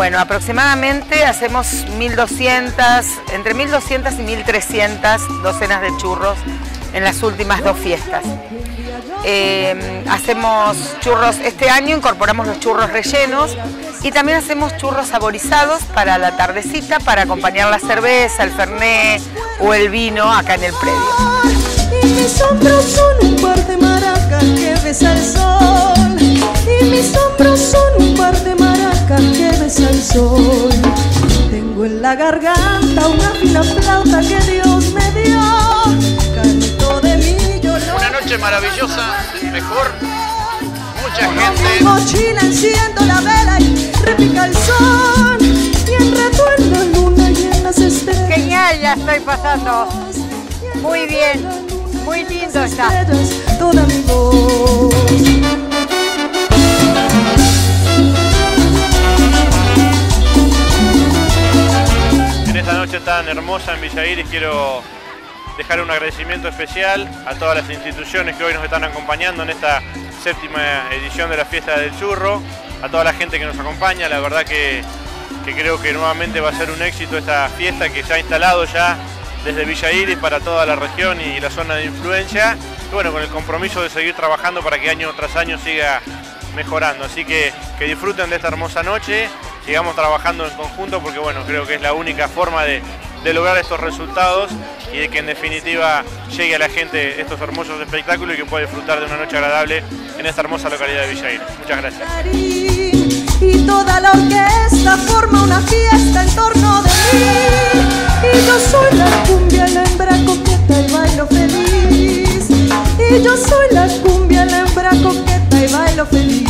Bueno, aproximadamente hacemos 1.200, entre 1.200 y 1.300 docenas de churros en las últimas dos fiestas. Eh, hacemos churros, este año incorporamos los churros rellenos y también hacemos churros saborizados para la tardecita, para acompañar la cerveza, el fernet o el vino acá en el predio. Tengo en la garganta una fina flauta que Dios me dio. Canto de mí yo lo Una noche maravillosa, mejor, mucha Mi gente. mochila enciendo la vela y repica el sol. Y enredo en la luna y en las estrellas. Genial, la estoy pasando. Muy bien, muy lindo está. toda mi voz. Noche tan hermosa en Villa Iris. Quiero dejar un agradecimiento especial a todas las instituciones que hoy nos están acompañando en esta séptima edición de la fiesta del churro, a toda la gente que nos acompaña, la verdad que, creo que nuevamente va a ser un éxito esta fiesta que se ha instalado ya desde Villa Iris para toda la región y la zona de influencia, bueno, con el compromiso de seguir trabajando para que año tras año siga mejorando. Así que disfruten de esta hermosa noche, sigamos trabajando en conjunto porque bueno, creo que es la única forma de, lograr estos resultados y de que en definitiva llegue a la gente estos hermosos espectáculos y que pueda disfrutar de una noche agradable en esta hermosa localidad de Villaín. Muchas gracias. Y. Y yo soy la cumbia, la hembra coqueta, el bailo feliz. Y